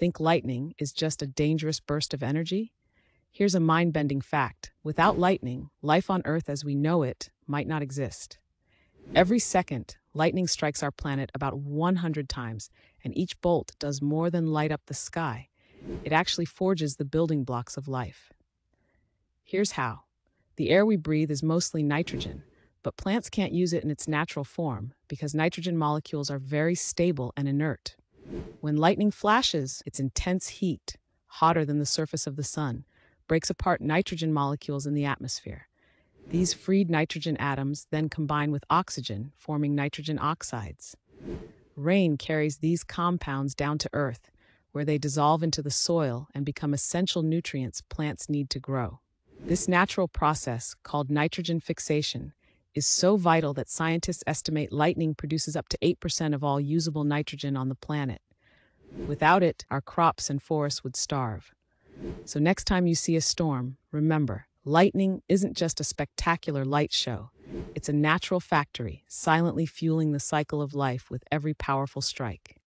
think lightning is just a dangerous burst of energy? Here's a mind bending fact without lightning, life on Earth as we know it might not exist. Every second, lightning strikes our planet about 100 times, and each bolt does more than light up the sky. It actually forges the building blocks of life. Here's how the air we breathe is mostly nitrogen, but plants can't use it in its natural form because nitrogen molecules are very stable and inert. When lightning flashes, its intense heat, hotter than the surface of the sun, breaks apart nitrogen molecules in the atmosphere. These freed nitrogen atoms then combine with oxygen, forming nitrogen oxides. Rain carries these compounds down to Earth, where they dissolve into the soil and become essential nutrients plants need to grow. This natural process, called nitrogen fixation, is so vital that scientists estimate lightning produces up to 8% of all usable nitrogen on the planet. Without it, our crops and forests would starve. So, next time you see a storm, remember lightning isn't just a spectacular light show, it's a natural factory, silently fueling the cycle of life with every powerful strike.